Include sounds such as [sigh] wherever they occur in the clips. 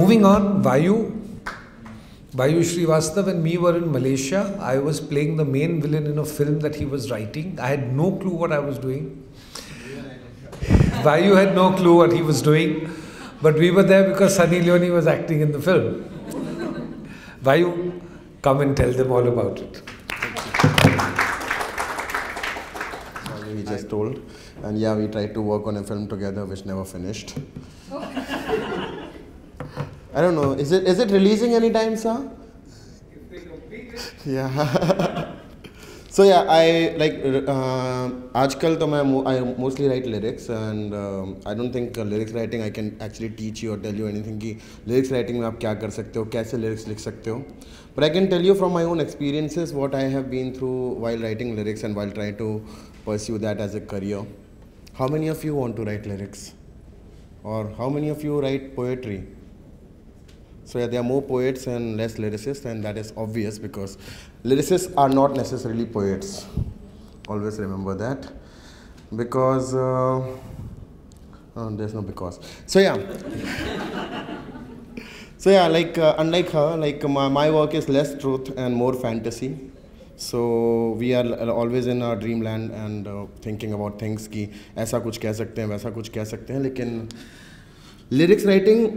Moving on, Vayu. Vayu Srivastav and me were in Malaysia. I was playing the main villain in a film that he was writing. I had no clue what I was doing. Vayu had no clue what he was doing. But we were there because Sunny Leone was acting in the film. Vayu, come and tell them all about it. Sorry, we just told. And yeah, we tried to work on a film together which never finished. Oh. [laughs] I don't know. Is it is it releasing anytime, sir? Yeah. [laughs] so yeah, I like uh, आजकल तो मैं I mostly write lyrics and um, I don't think uh, lyrics writing I can actually teach you or tell you anything कि lyrics writing में आप क्या कर सकते हो कैसे lyrics लिख सकते हो but I can tell you from my own experiences what I have been through while writing lyrics and while trying to pursue that as a career. How many of you want to write lyrics? Or how many of you write poetry? So yeah, there are more poets and less lyricists, and that is obvious because lyricists are not necessarily poets. Always remember that. Because, uh, oh, there's no because. So yeah. [laughs] so yeah, like uh, unlike her, like my, my work is less truth and more fantasy. So we are always in our dreamland and uh, thinking about things कि ऐसा कुछ कह सकते हैं वैसा कुछ कह सकते हैं लेकिन लिरिक्स राइटिंग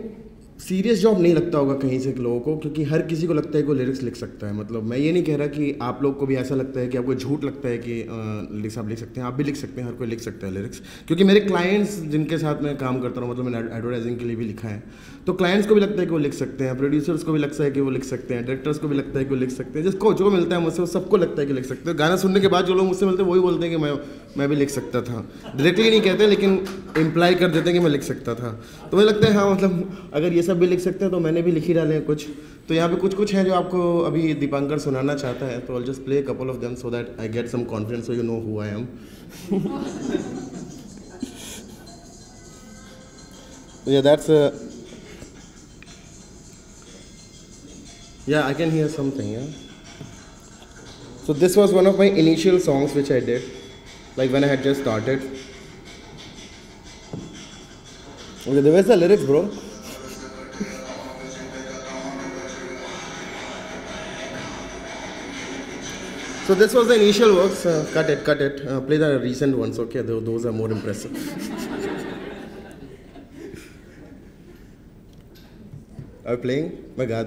सीरियस जॉब नहीं लगता होगा कहीं से लोगों को, क्योंकि हर किसी को लगता है कि वो लिरिक्स लिख सकता है। मतलब मैं ये नहीं कह रहा कि आप लोग को भी ऐसा लगता है कि आपको झूठ लगता है कि लिरिक्स आप लिख सकते हैं। आप भी लिख सकते हैं, हर कोई लिख सकता है लिरिक्स क्योंकि मेरे क्लाइंट्स जिनके साथ मैं काम करता हूँ मतलब मैंने एडवर्टाइजिंग के लिए भी लिखा है तो क्लाइंट्स को भी लगता है कि वो लिख सकते हैं प्रोड्यूसर्स को भी लगता है कि वो लिख सकते हैं डायरेक्टर्स को भी लगता है कि वो लिख सकते हैं। जिसको, जो मिलता है मुझसे, वो सबको लगता है कि लिख सकते हैं। गाना सुनने के बाद जो लोग मुझसे मिलते हैं वही बोलते हैं कि मैं मैं भी लिख सकता था। डायरेक्टली नहीं कहते, लेकिन इम्प्लाई कर देते कि मैं लिख सकता था। तो मुझे लगता है हाँ मतलब अगर ये सब भी लिख सकते हैं तो मैंने भी लिख ही डाले हैं कुछ। तो यहाँ पे कुछ कुछ हैं जो आपको अभी दीपांकर सुनाना चाहता है तो I just play couple of them so that I get some confidence you know who I am yeah, that's a yeah, i can hear something, yeah. So this was one of my initial songs which like when I had just started. Okay, where's the lyrics, bro? So this was the initial works. Uh, cut it, cut it. Uh, play the recent ones. Okay, those are more impressive. are you playing? मैं गा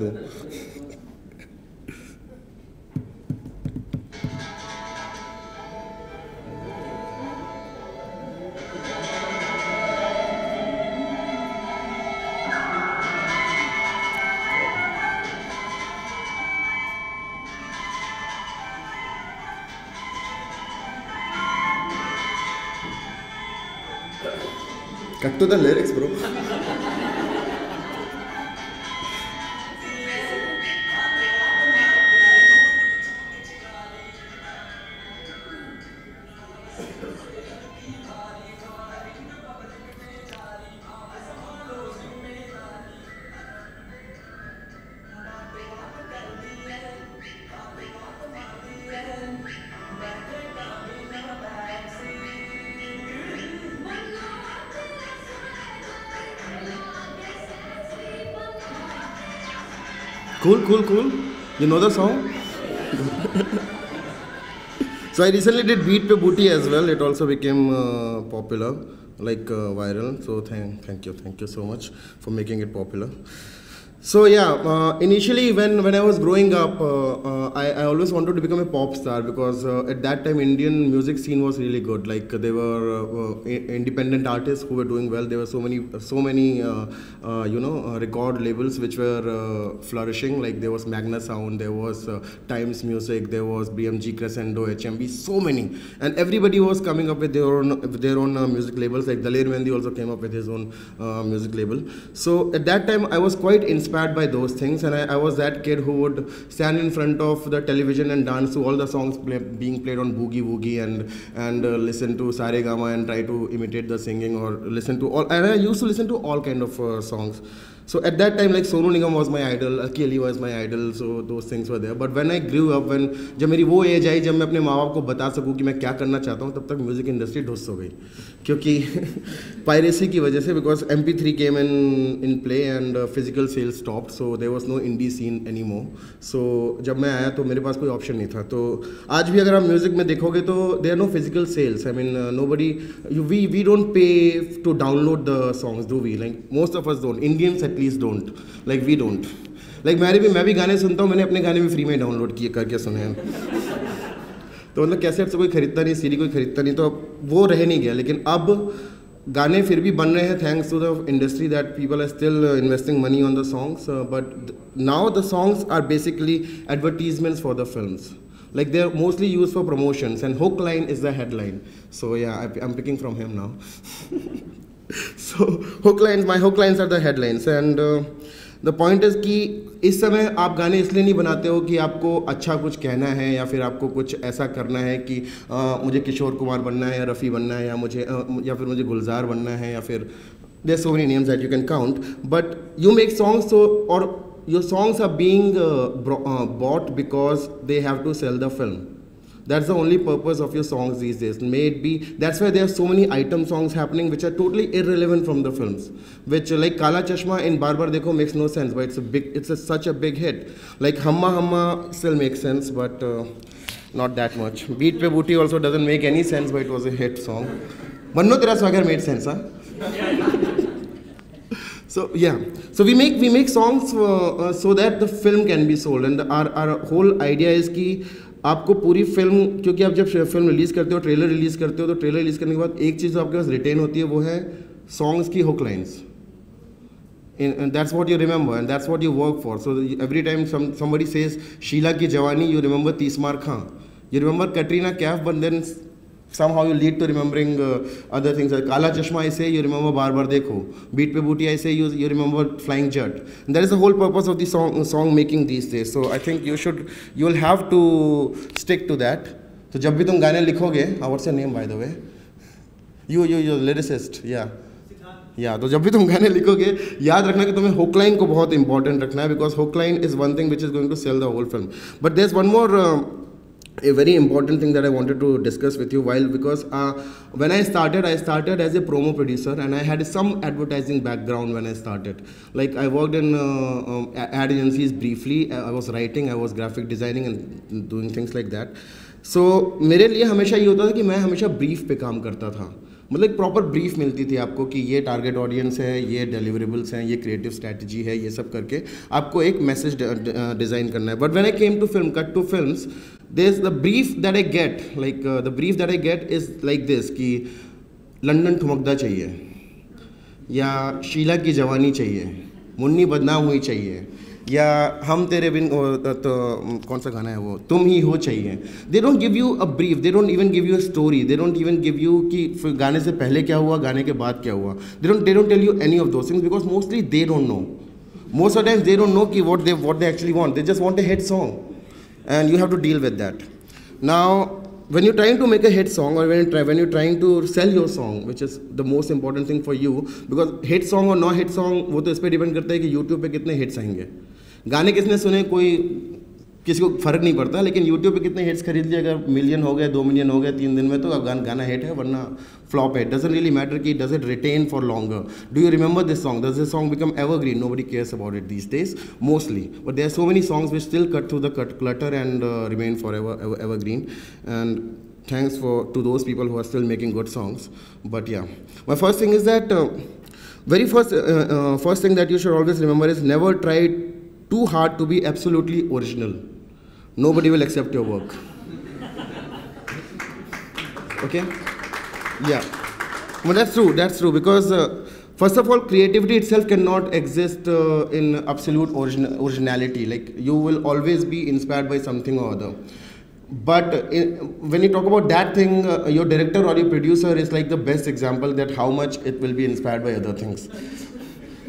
Cut to the lyrics, bro. You know the song? so I recently did Beat Pe Booty as well. It also became uh, popular, like uh, viral. So thank, thank you, thank you so much for making it popular. So yeah, uh, initially when, when I was growing up, uh, uh, I, I always wanted to become a pop star because uh, at that time Indian music scene was really good. Like there were uh, independent artists who were doing well. There were so many so many uh, you know record labels which were flourishing. Like there was Magna Sound, there was Times Music, there was BMG Crescendo, HMV, so many, and everybody was coming up with their own with their own music labels. Like Daler Mehndi also came up with his own music label. So at that time I was quite inspired inspired by those things. And I, I, was that kid who would stand in front of the television and dance to all the songs play, being played on Boogie Woogie and and uh, listen to Sare Gama and try to imitate the singing or listen to all and I used to listen to all kind of uh, songs So at that time, like Sonu Nigam was my idol, Aki Ali was my idol, so those things were there. But when I grew up, when जब मेरी वो as I जब मैं अपने माँ बाप को बता सकूँ कि मैं क्या करना चाहता हूँ तब तक म्यूज़िक इंडस्ट्री ढुस हो गई। क्योंकि [laughs] पायरेसी की वजह से because M P three came in in play and physical sale stop so there was no indie scene any more सो जब मैं आया तो मेरे पास कोई ऑप्शन नहीं था। तो आज भी अगर आप म्यूज़िक में देखोगे तो they are no physical sales I mean nobody we we don't pay to download the songs do we like most of us don't Indians at least don't like we don't like मैंने भी मैं भी गाने सुनता हूँ मैंने अपने गाने भी फ्री में डाउनलोड किए करके सुने हैं। तो मतलब कैसेट से कोई खरीदता नहीं सीडी कोई खरीदता नहीं तो अब वो रह नहीं गया। लेकिन अब गाने फिर भी बन रहे हैं thanks to the industry that people are still investing money on the songs but now the songs are basically advertisements for the films like they're mostly used for promotions and hook line is the headline. So yeah I, i'm picking from him now. [laughs] [laughs] so hook lines my hook lines are the headlines. And uh, the point is कि इस समय आप गाने इसलिए नहीं बनाते हो कि आपको अच्छा कुछ कहना है या फिर आपको कुछ ऐसा करना है कि आ, मुझे किशोर कुमार बनना है या रफ़ी बनना है या मुझे आ, या फिर मुझे गुलजार बनना है या फिर there so many names that you can count but you make songs so और your songs are being bought because they have to sell the film That's the only purpose of your songs these days. May it be that's why there are so many item songs happening which are totally irrelevant from the films. Which like Kala Chashma in Bar Bar Dekho makes no sense, but it's a big it's a, such a big hit. Like Hamma Hamma still makes sense, but uh, not that much. Beat Pe Booty also doesn't make any sense, but it was a hit song. Manno Tera Swagar made sense, huh? [laughs] so yeah so we make we make songs uh, uh, so that the film can be sold and the, our our whole idea is ki आपको पूरी film क्योंकि आप जब film release करते हो trailer release करते हो तो ट्रेलर रिलीज़ करने के बाद एक चीज़ जो आपके पास रिटेन होती है, वो है सॉन्ग्स की hook in that's what you remember and that's what you work for so every time somebody says Sheila ki Jawani you remember Tees Maar Khan you remember Katrina Kaif बंदन somehow you lead to remembering uh, other things. Like Kala Chashma, I say, you remember Bar Bar Dekho. Beat Pe Booty, I say, you, you remember Flying Jet. And that is the whole purpose of the song, song making these days. So I think you should, you will have to stick to that. So जब भी तुम गाने लिखोगे, uh, what's your name by the way? You, you, you're lyricist, yeah. या तो जब भी तुम गाने लिखोगे याद रखना कि तुम्हें हुक लाइन को बहुत इंपॉर्टेंट रखना है because hook line is one thing which is going to sell the whole film but there is one more a very important thing that I wanted to discuss with you while because uh, when I started, I started as a promo producer and I had some advertising background when I started. Like I worked in uh, um, ad agencies briefly. I was writing, I was graphic designing and doing things like that. So मेरे लिए हमेशा ये होता था कि मैं हमेशा brief पे काम करता था मतलब एक प्रॉपर ब्रीफ मिलती थी आपको कि ये टारगेट ऑडियंस है ये डिलीवरेबल्स हैं ये क्रिएटिव स्ट्रैटेजी है ये सब करके आपको एक मैसेज डिज़ाइन करना है। But when I came to film cut to film there's the brief that I get, like uh, the brief that I get is like this कि लंदन ठुमकदा चाहिए या शीला की जवानी चाहिए मुन्नी बदनाम हुई चाहिए। या हम तेरे बिन तो कौन सा गाना है वो? तुम ही हो चाहिए। They don't give you a brief they don't even give you a story they don't even give you कि गाने से पहले क्या हुआ गाने के बाद क्या हुआ। They don't they don't tell you any of those things because mostly they don't know most of times they don't know कि what they what they actually want they just want a hit song and you have to deal with that now when you're trying to make a hit song or when you're, try, when you're trying to sell your song, which is the most important thing for you, because hit song or song वो तो इस पर depend करता है कि YouTube पे कितने hits आएँगे। गाने किसने सुने कोई किसी को फ़र्क नहीं पड़ता लेकिन यूट्यूब पे कितने हिट्स खरीद लिए अगर मिलियन हो गए दो मिलियन हो गए तीन दिन में तो अब गाना गाना हिट है वरना फ्लॉप है। डजेंट रियली मैटर कि does it retain for longer do you remember this song does this song become evergreen nobody cares about it this days mostly but there so many songs which still cut through the cut clutter and remain forever evergreen and thanks for to those people who are still making good songs. But yeah. My first thing is that uh, very first uh, uh, first thing always remember is never try too hard to be absolutely original nobody will accept your work. Okay? Yeah. Well, that's true, that's true, because uh, first of all, creativity itself cannot exist uh, in absolute origin originality. Like, you will always be inspired by something or other. But in, when you talk about that thing, uh, your director or your producer is like the best example that how much it will be inspired by other things.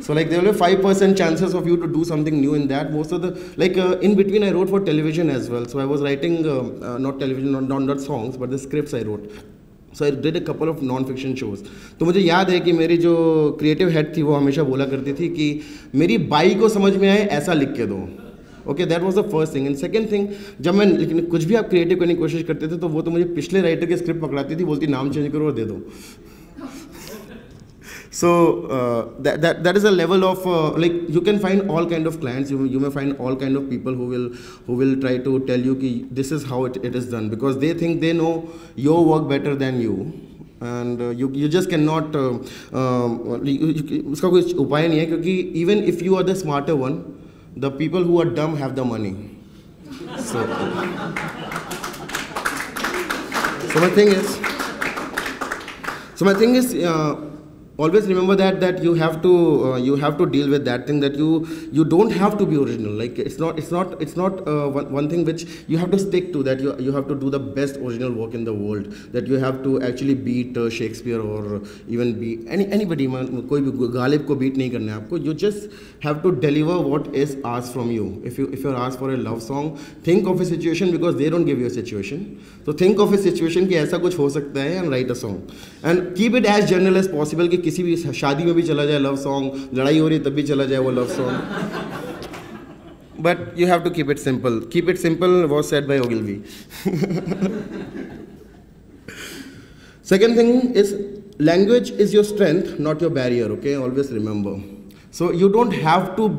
So like there will be five percent chances of you to do something new in that. Most of the like uh, in between I wrote for television as well. So I was writing uh, uh, not television, not, not not songs, but the scripts I wrote. So I did a couple of non fiction shows तो मुझे याद है कि मेरी जो creative head थी वो हमेशा बोला करती थी कि मेरी बाई को समझ में आए ऐसा लिख के दो okay that was the first thing and second thing जब मैं लेकिन कुछ भी आप क्रिएटिव करने की कोशिश करते थे तो वो तो मुझे पिछले राइटर के स्क्रिप्ट पकड़ाती थी बोलती नाम चेंज करो और दे दो so uh, that, that that is a level of uh, like you can find all kind of clients you, you may find all kind of people who will who will try to tell you ki this is how it, it is done because they think they know your work better than you and uh, you you just cannot uh, um, उसका कोई उपाय नहीं है क्योंकि even if you are the smarter one the people who are dumb have the money so so my thing is so my thing is uh, always remember that that you have to uh, you have to deal with that thing that you you don't have to be original. Like it's not it's not it's not uh, one, one thing which you have to stick to that you you have to do the best original work in the world that you have to actually beat uh, shakespeare or even beat any anybody bhi galib ko beat nahi karna hai aapko. You just have to deliver what is asked from you if you if you're asked for a love song think of a situation because they don't give you a situation so think of a situation ki aisa kuch ho sakta hai and write a song and keep it as general as possible ki किसी भी शादी में भी चला जाए love song लड़ाई हो रही है तब भी चला जाए वो love song but you have to keep it simple keep it simple was said by Ogilvy [laughs] second thing is language is your strength not your barrier okay always remember so you don't have to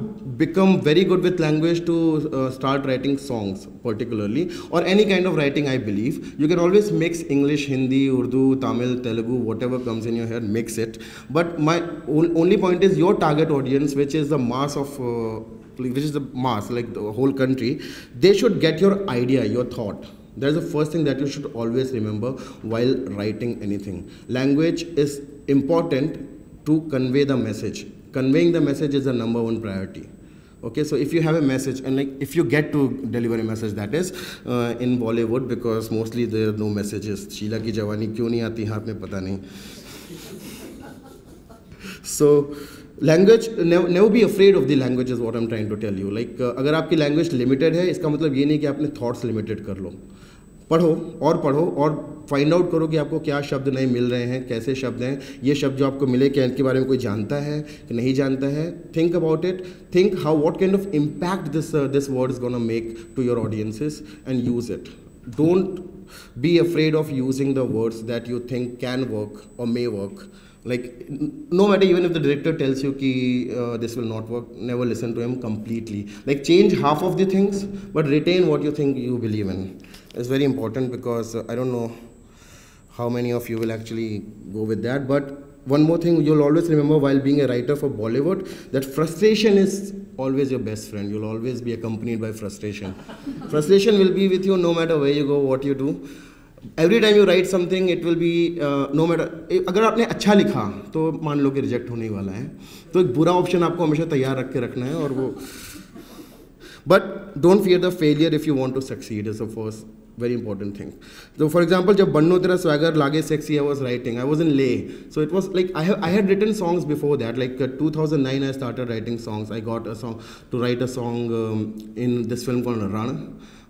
become very good with language to uh, start writing songs particularly or any kind of writing I believe. You can always mix English, Hindi, Urdu, Tamil, Telugu, whatever comes in your head, mix it. But my only point is your target audience, which is the mass of uh, which is the mass, like the whole country, they should get your idea, your thought. That's the first thing that you should always remember while writing anything. Language is important to convey the message conveying the message is the number one priority okay so if you have a message and like if you get to deliver a message that is uh, in bollywood because mostly there are no messages sheila ki jawani kyun nahi aati haath mein pata nahi so language never be afraid of the language is what am trying to tell you like अगर आपकी language limited है इसका मतलब ये नहीं कि आपने thoughts limited कर लो पढ़ो और पढ़ो और फाइंड आउट करो कि आपको क्या शब्द नए मिल रहे हैं, कैसे शब्द हैं। ये शब्द जो आपको मिले, क्या इनके बारे में कोई जानता है कि नहीं जानता है? Think about it think how what kind of impact this this word is gonna make to your audiences and use it don't be afraid of using the words that you think can work और may work like no matter even if the director tells you की this will not work never listen to him completely like change half of the things but written what you think you believe in it's very important because I don't know how many of you will actually go with that. But one more thing you'll always remember while being a writer for Bollywood that frustration is always your best friend. You'll always be accompanied by frustration. frustration will be with you no matter where you go, what you do. Every time you write something it will be no matter अगर आपने अच्छा लिखा तो मान लो कि reject होने वाला है तो एक बुरा ऑप्शन आपको हमेशा तैयार रख के रखना है और वो but don't fear the failure if you want to succeed is the first very important thing. So, for example, when Banno Tera Swagger Lage Sexy, I was writing. I was in Leh, so it was like I I had written songs before that. Like uh, 2009, I started writing songs. I got a song to write a song um, in this film called Rana.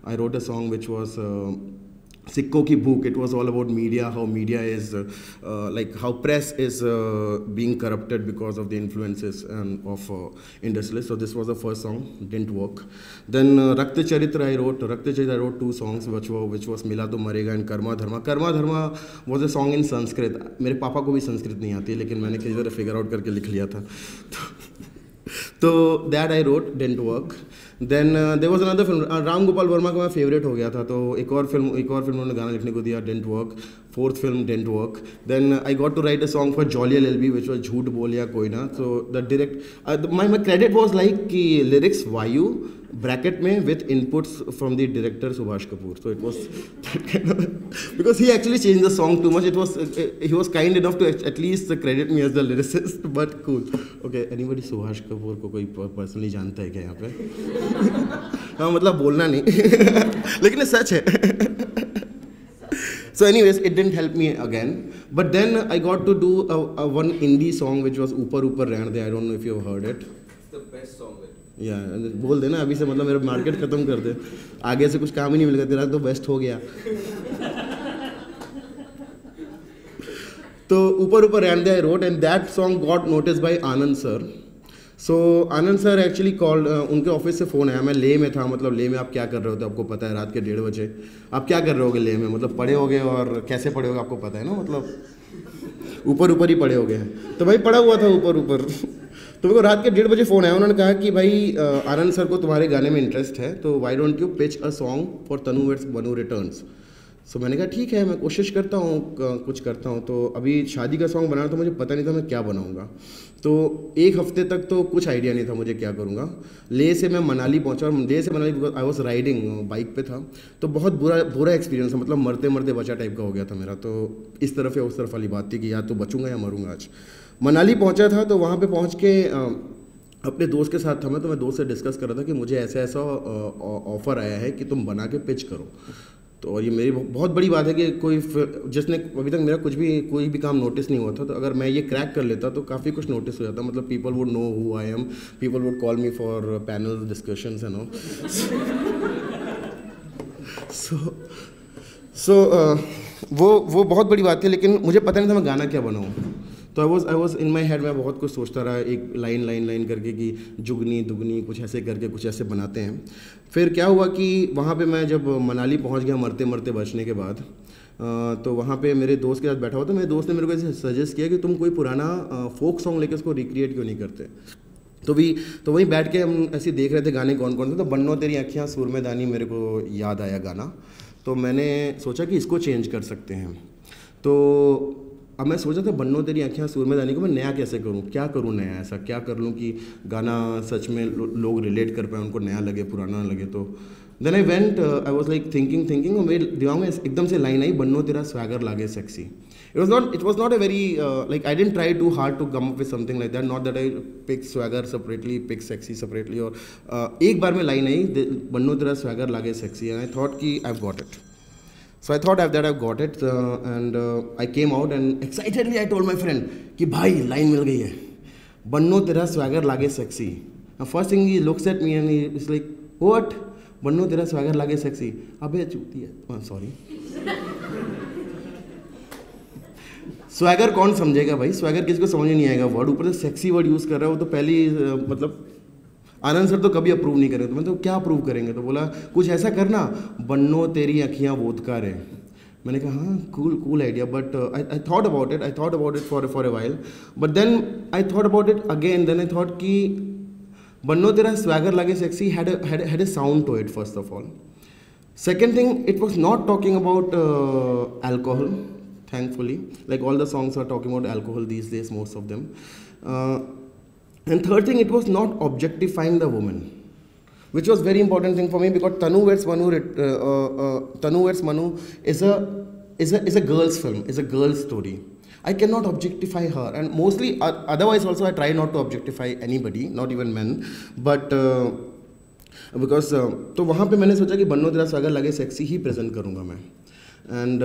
I wrote a song which was. Uh, सिक्को की book it was all about media how media is like how press is being corrupted because of the influences and of industries so this was the first song didn't work then Rakta Charitra I road रक्त Charitra I wrote to songs वो which was मिला तो मरेगा and Karma Dharma Karma Dharma was a song in Sanskrit मेरे पापा को भी संस्कृत नहीं आती है लेकिन मैंने किसी तरह फिगर आउट करके लिख लिया था। [laughs] तो that I wrote didn't work then there was another film Ram Gopal Varma का मैं फेवरेट हो गया था तो एक और फ़िल्म एक और फ़िल्म उन्होंने गाना लिखने को दिया didn't work fourth film didn't work then I got to write a song for Jolly L L B which was झूठ बोल या कोई ना so the direct my my credit was like कि lyrics Vayu bracket mein with inputs from the director Subhash Kapoor. So it was that kind of because he actually changed the song too much. It was uh, he was kind enough to at least credit me as the lyricist, but cool. Okay, anybody Subhash Kapoor को कोई personally जानता है क्या यहाँ पे? हाँ मतलब बोलना नहीं लेकिन सच है so anyways it didn't help me again but then i got to do a, a one indie song which was upar upar rehne de i don't know if you've heard it it's the best song या बोल देना अभी से मतलब मेरा market ख़त्म कर दे आगे से कुछ काम ही नहीं मिलेगा तेरा तो बेस्ट हो गया तो ऊपर ऊपर रैन दे I wrote and that song got notice by Anand sir so Anand sir actually call उनके ऑफ़िस से फ़ोन आया। मैं ले में था मतलब ले में आप क्या कर रहे होते आपको पता है, रात के डेढ़ बजे। आप क्या कर रहे होगे ले में? मतलब पढ़े होगे और कैसे पढ़े होगे, आपको पता है ना? मतलब ऊपर ऊपर ही पढ़े होगे। तो भाई पढ़ा हुआ था ऊपर ऊपर। तो मेरे को रात के डेढ़ बजे फ़ोन आया। उन्होंने कहा कि भाई आनंद सर को तुम्हारे गाने में इंटरेस्ट है तो why don't you pitch a song for Tanu weds Manu returns so मैंने कहा, ठीक है, मैं कोशिश करता हूँ कुछ करता हूँ। तो अभी शादी का सॉन्ग बनाना तो मुझे पता नहीं था मैं क्या बनाऊँगा। तो एक हफ़्ते तक तो कुछ आइडिया नहीं था मुझे क्या करूँगा। ले से मैं मनाली पहुँचा और ले से Manali I was riding bike पे था। तो बहुत बुरा बुरा एक्सपीरियंस था मतलब मरते मरते बचा टाइप का हो गया था मेरा। तो इस तरफ़ या उस तरफ़ वाली बात थी कि या तो बचूँगा या मरूँगा आज। मनाली पहुँचा था तो वहाँ पर पहुँच के अपने दोस्त के साथ था मैं तो मैं दोस्त से डिस्कस कर रहा था कि मुझे ऐसा ऐसा ऑफ़र आया है कि तुम बना के पिच करो। तो और ये मेरी बहुत बड़ी बात है कि कोई जिसने अभी तक मेरा कुछ भी, कोई भी काम नोटिस नहीं हुआ था तो अगर मैं ये क्रैक कर लेता तो काफ़ी कुछ नोटिस हो जाता। मतलब people would know who I am people would call me for panel discussion and all so so वो वो बहुत बड़ी बात है लेकिन मुझे पता नहीं था मैं गाना क्या बनाऊँ। तो I was I was in my head मैं बहुत कुछ सोचता रहा, एक लाइन लाइन लाइन करके कि जुगनी, दुगनी, कुछ ऐसे करके, कुछ ऐसे बनाते हैं। फिर क्या हुआ कि वहाँ पे मैं जब मनाली पहुँच गया मरते मरते बचने के बाद तो वहाँ पे मेरे दोस्त के साथ बैठा हुआ था, मेरे दोस्त ने मेरे को ऐसे सजेस्ट किया कि तुम कोई पुराना फोक सॉन्ग लेके उसको रिक्रिएट क्यों नहीं करते? तो भी तो वहीं बैठ के हम ऐसे देख रहे थे गाने कौन कौन थे तो बन्नो तेरी अखियाँ सुर में दानी मेरे को याद आया गाना। तो मैंने सोचा कि इसको चेंज कर सकते हैं। तो अब मैं सोचा था बन्नो तेरी आँखें सुर में जाने को मैं नया कैसे करूँ? क्या करूँ नया ऐसा? क्या कर लूँ कि गाना सच में लो, लोग रिलेट कर पाए उनको नया लगे पुराना लगे? तो then I went I was like thinking thinking और मेरे दिमाग में एकदम से लाइन आई बन्नो तेरा स्वैगर लागे sexy it was not it was not a very like I didn't try to hard to come up with something like that not that I pick swagger separately pick sexy separately और एक बार में line आई बन्नो तेरा swagger लागे sexy and I thought कि I got it I thought that I've got it uh, and uh, I came out and excitedly I told my कि भाई line मिल गई है। बन्नो तेरा स्वैगर लागे sexy first thing he looks at me and he is like what बन्नो तेरा swagger लागे sexy अबे चूती है। सॉरी स्वैगर कौन समझेगा भाई? स्वैगर किसी को समझ नहीं आएगा। वर्ड ऊपर से सेक्सी वर्ड यूज़ कर रहा है वो तो पहली मतलब आनंद सर तो कभी अप्रूव नहीं करेंगे तो मैं तो क्या अप्रूव करेंगे? तो बोला कुछ ऐसा करना बन्नो तेरी अखियाँ वोदकार है। मैंने कहा हाँ cool cool idea but I thought about it I thought about it for for a while but then I thought about it again then I thought कि बन्नो तेरा स्वैगर लगे sexy had a sound to it first of all it was not talking about uh, alcohol thankfully. Like all the songs are talking about alcohol these days most of them. Uh, And third thing, it was not objectifying the woman, which was very important thing for me because Tanu Vets Manu, uh, uh, uh, Tanu Vets Manu is a, is, a, is a girl's film, is a girl's story. I cannot objectify her, and mostly, uh, otherwise also I try not to objectify anybody, not even men, but because uh, तो वहाँ पे मैंने सोचा कि बन्नो तेरा स्वागत लगे सेक्सी ही प्रेजेंट करूँगा मैं and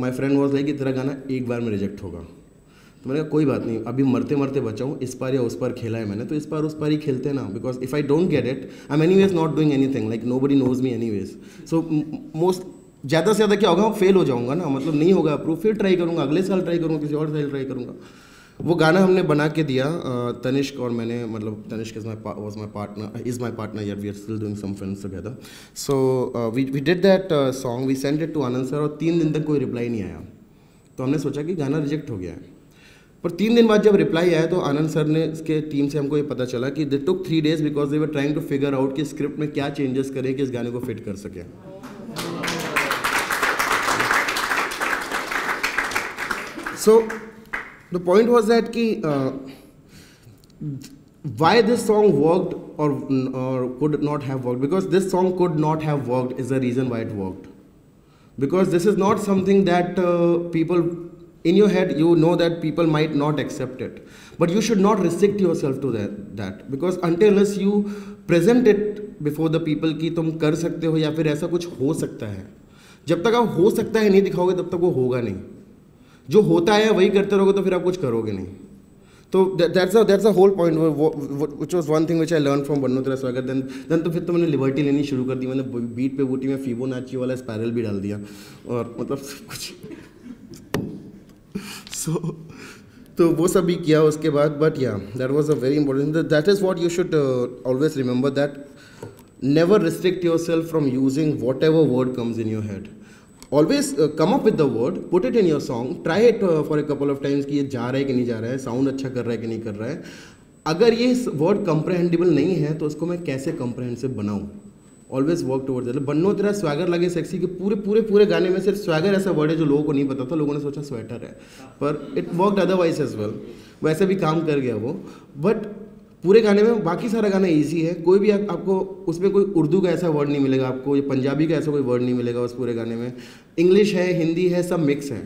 my friend was like कि तेरा गाना एक बार में रिजेक्ट होगा तो मैंने कहा, कोई बात नहीं, अभी मरते मरते बचाऊँ, इस पार या उस पार खेला है मैंने तो इस पार उस पार ही खेलते ना because if I don't get it I am anyways not doing anything like nobody knows me anyways so most ज़्यादा से ज़्यादा क्या होगा फेल हो जाऊँगा ना मतलब नहीं होगा अप्रूव फिर ट्राई करूँगा, अगले साल ट्राई करूँगा, किसी और साल ट्राई करूँगा। वो गाना हमने बना के दिया तनिष्क, और मैंने मतलब Tanishk is my was my partner is my partner यार we are still doing some film together so we we did that song we send it to Anand sir और तीन दिन तक कोई रिप्लाई नहीं आया। तो हमने सोचा कि गाना रिजेक्ट हो गया है। पर तीन दिन बाद जब रिप्लाई आया तो आनंद सर ने इसके टीम से हमको ये पता चला कि they took three days because they were trying to figure out कि स्क्रिप्ट में क्या चेंजेस करें कि इस गाने को फिट कर सके। So the point was that कि वाई दिस सॉन्ग वर्कड और could not have worked because this song could not have work is the reason why it worked because this is not something that people in your head, you know that people might not accept it. But you should not restrict yourself to that that. Because until unless you present it before the people कि तुम कर सकते हो या फिर ऐसा कुछ हो सकता है। जब तक आप हो सकता है नहीं दिखाओगे, तब तक वो होगा नहीं। जो होता है, वही करते रहोगे तो फिर आप कुछ करोगे नहीं। तो that's that's a whole point which was one thing which I learn from बन्नो तेरा स्वागत देन देन तो फिर तो मैंने लिबर्टी लेनी शुरू कर दी। मैंने बीट पे बूटी में फीबो नाची वाला स्पायरल भी डाल दिया। और मतलब कुछ सो तो वो सब भी किया उसके बाद बट या that was a very important that is what you should always remember that never restrict yourself from using whatever word comes in your head always come up with the word put it in your song try it for a couple of times कि ये जा रहा है कि नहीं जा रहा है साउंड अच्छा कर रहा है कि नहीं कर रहा है। अगर ये वर्ड कंप्रहेंडेबल नहीं है तो उसको मैं कैसे कंप्रहेंसिव बनाऊँ? ऑलवेज वर्क टूवर्ड्स बन्नो तेरा स्वैगर लगे सेक्सी के पूरे पूरे पूरे गाने में सिर्फ़ स्वैगर ऐसा वर्ड है जो लोगों को नहीं पता था लोगों ने सोचा स्वेटर है। पर it work otherwise as well वैसे भी काम कर गया वो। बट पूरे गाने में बाकी सारा गाना ईजी है। कोई भी आप, आपको उसमें कोई उर्दू का ऐसा वर्ड नहीं मिलेगा आपको या पंजाबी का ऐसा कोई वर्ड नहीं मिलेगा उस पूरे गाने में। इंग्लिश है हिंदी है सब मिक्स है।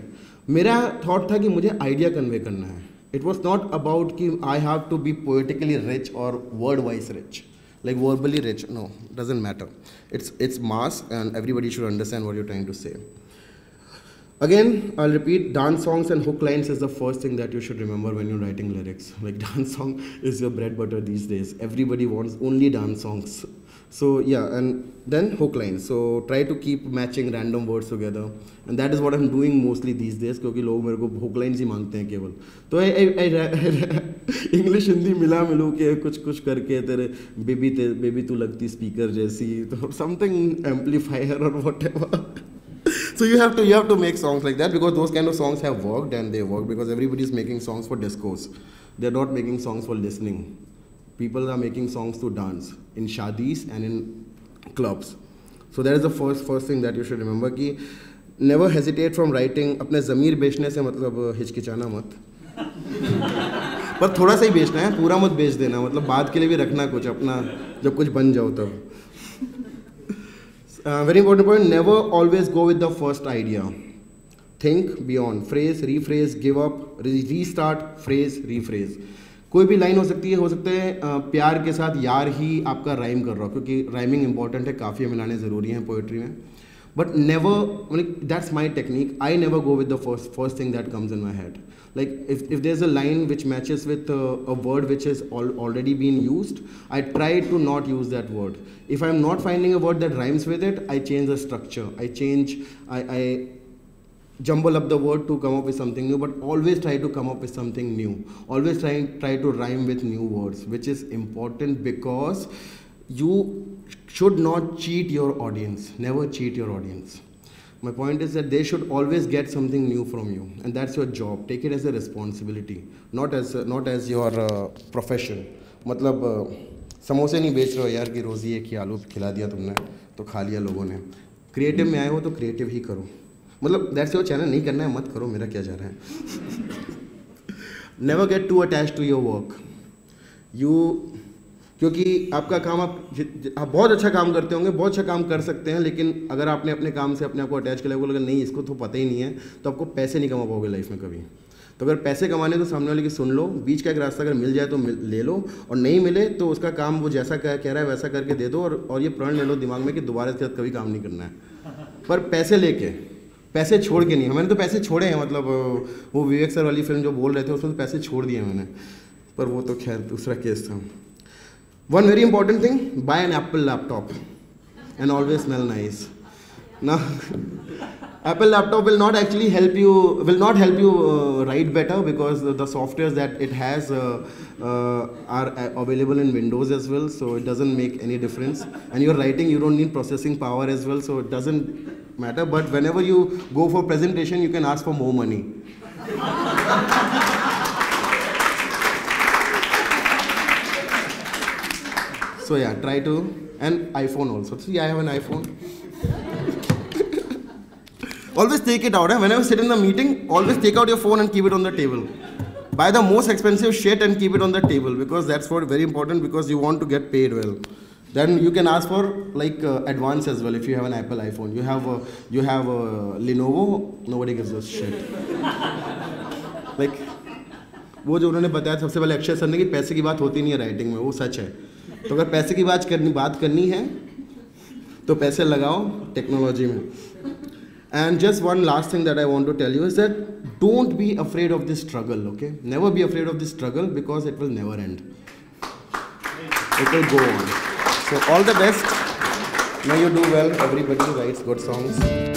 मेरा थॉट था कि मुझे आइडिया कन्वे करना है। इट वॉज़ नॉट अबाउट कि I have to be poetically rich और word wise rich like verbally rich no doesn't matter it's it's mass and everybody should understand what you're trying to say Again, I'll repeat dance songs and hook lines is the first thing that you should remember when you're writing lyrics. Like, [laughs] dance song is your bread butter these days. Everybody wants only dance songs So, yeah, and then hook lines. So, try to keep matching random words together. And that is what I'm doing mostly these days क्योंकि लोग मेरे को hook lines ही मांगते हैं केवल तो [laughs] English Hindi मिला मिलू के कुछ कुछ करके तेरे बेबी ते बेबी तू लगती स्पीकर जैसी तो समथिंग एम्पलीफायर और what so you have to you have to make songs like that because those kind of songs have worked and they work because everybody is making songs for discos they're not making songs for listening People are making songs to dance in shadis and in clubs so that is the first first thing that you should remember कि never hesitate from writing अपने ज़मीर बेचने से मतलब हिचकिचाना मत पर थोड़ा सा ही बेचना है पूरा मत बेच देना मतलब बाद के लिए भी रखना कुछ अपना जब कुछ बन जाओ तब uh, very important point never always go with the first idea think beyond phrase rephrase give up restart phrase rephrase कोई भी लाइन हो सकती है, हो सकता है प्यार के साथ यार ही आपका राइम कर रहा हो, क्योंकि राइमिंग इंपॉर्टेंट है, काफ़ी मिलाने ज़रूरी हैं पोइट्री में। But never like that's my technique I never go with the first first thing that comes in my head like if if there is a line which matches with a word which is already been use I try to not use that word if I am not finding a word that rhymes with it I change the structure I change I I jumble up the word to come up with something new but always try to come up with something new always try try to rhyme with new words which is important because you should not cheat your audience never cheat your audience my point is that they should always get something new from you, and that's your job. Take it as a responsibility, not as a, not as your uh, profession. मतलब uh, समोसे नहीं बेच रहे हो यार कि रोज़ी एक ही आलू खिला दिया तुमने तो खा लिया लोगों ने क्रिएटिव में आए हो तो क्रिएटिव ही करो मतलब दैट्स योर चैनल नहीं करना है मत करो मेरा क्या जा रहा है? Never get to attach to your work you क्योंकि आपका काम आप आप बहुत अच्छा काम करते होंगे बहुत अच्छा काम कर सकते हैं लेकिन अगर आपने अपने काम से अपने आप को अटैच कर लिया नहीं इसको तो पता ही नहीं है तो आपको पैसे नहीं कमा पाओगे लाइफ में कभी। तो अगर पैसे कमाने तो सामने वाले की सुन लो बीच का एक रास्ता अगर मिल जाए तो मिल, ले लो और नहीं मिले तो उसका काम वो जैसा कह, कह रहा है वैसा करके दे दो और और ये प्रण ले लो दिमाग में कि दोबारा इसके साथ कभी काम नहीं करना है। पर पैसे लेके पैसे छोड़ के नहीं मैंने तो पैसे छोड़े हैं मतलब वो विवेक सर वाली फ़िल्म जो बोल रहे थे, उसमें तो पैसे छोड़ दिए मैंने। पर वो तो खैर दूसरा केस था। One very important thing buy an Apple laptop and always smell nice. Now, Apple laptop will not actually help you, will not help you uh, write better because the, the softwares that it has uh, uh, are available in Windows as well, so it doesn't make any difference. And you're writing, you don't need processing power as well, so it doesn't matter. But whenever you go for presentation, you can ask for more money. So yeah, try to, and iPhone also. See, I have an iPhone. always take it out. Eh? Whenever you sit in the meeting, always take out your phone and keep it on the table. Buy the most expensive shit and keep it on the table because that's what very important because you want to get paid well. Then you can ask for like uh, advance as well if you have an Apple iPhone. You have a, you have a Lenovo. Nobody gives a shit. [laughs] like वो जो उन्होंने बताया सबसे पहले Akshay sir ने कि पैसे की बात होती नहीं है राइटिंग में वो सच है तो अगर पैसे की बात करनी बात करनी है तो पैसे लगाओ टेक्नोलॉजी में and just one last thing that I want to tell you is that don't be afraid of this struggle, okay? Never be afraid of this struggle because it will never end. It will go on. So all the best. May you do well. Everybody writes good songs.